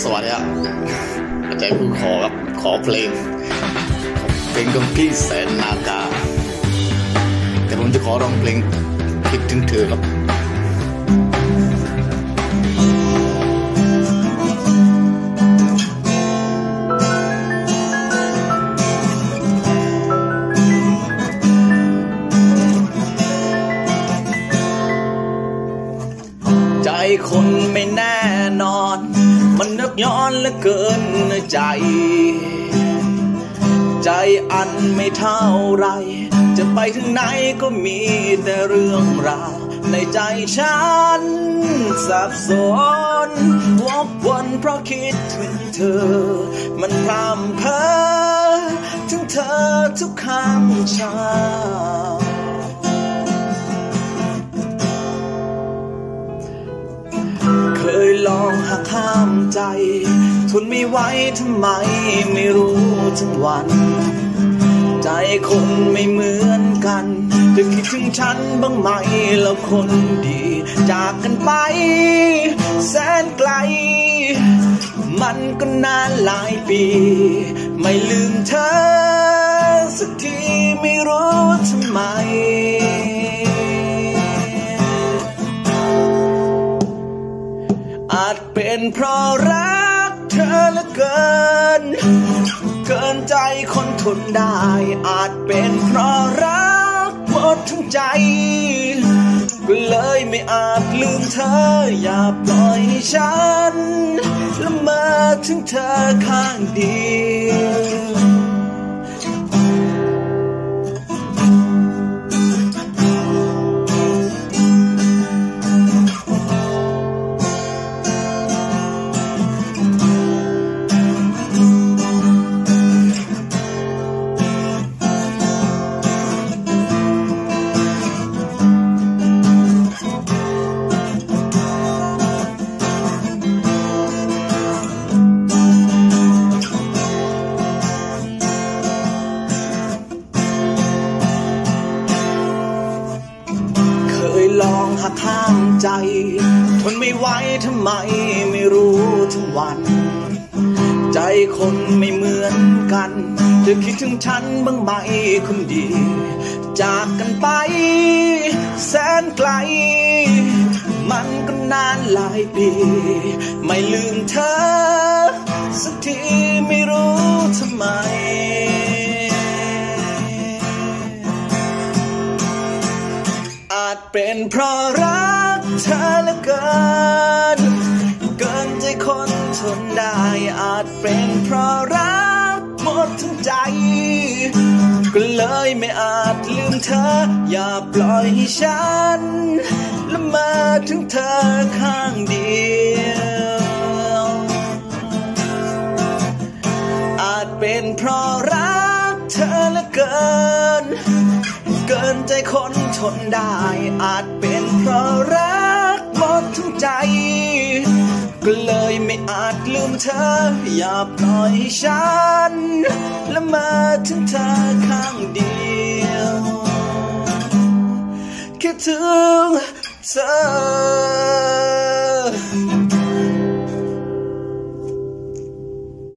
สวัสดีครับอาจารย์ผู้ขอครับขอเพลงเพลงของพี่แสนนากาแต่ผมจะขอร้องเพลงคิดถึงเธอครับใจคนไม่แน่นอน มันนึกย้อนเหลือเกินใจ ใจอันไม่เท่าไร จะไปถึงไหนก็มีแต่เรื่องราว ในใจฉันสับสนวกวนเพราะคิดถึงเธอ มันพรำเพ้อถึงเธอทุกคำเช้า หักห้ามใจ ทนไม่ไหวทำไมไม่รู้ทั้งวัน ใจคนไม่เหมือนกัน จะคิดถึงฉันบ้างไหมแล้วคนดี จากกันไป แสนไกล มันก็นานหลายปี ไม่ลืมเธอ สักทีไม่รู้ทำไม เป็นเพราะรักเธอเหลือเกิน เกินใจคนทนได้ อาจเป็นเพราะรักหมดทั้งใจ ก็เลยไม่อาจลืมเธอ อย่าปล่อยให้ฉันละเมอถึงเธอข้างเดียว ลองหักห้ามใจ ทนไม่ไหวทำไมไม่รู้ทั้งวัน ใจคนไม่เหมือนกันจะคิดถึงฉันบ้างไหมคนดี จากกันไป แสนไกล มันก็นานหลายปี ไม่ลืมเธอ สักทีไม่รู้ทำไม เป็นเพราะรักเธอเหลือเกิน เกินใจคนทนได้อาจเป็นเพราะรักหมดทั้งใจ ก็เลยไม่อาจลืมเธอ อย่าปล่อยให้ฉันละเมอถึงเธอข้างเดียวอาจเป็นเพราะรักเธอเหลือเกิน เกินใจคนทนได้ อาจเป็นเพราะรักหมดทั้งใจ ก็เลยไม่อาจลืมเธอ อย่าปล่อยฉัน และเมอถึงเธอข้างเดียวคิดถึงเธอ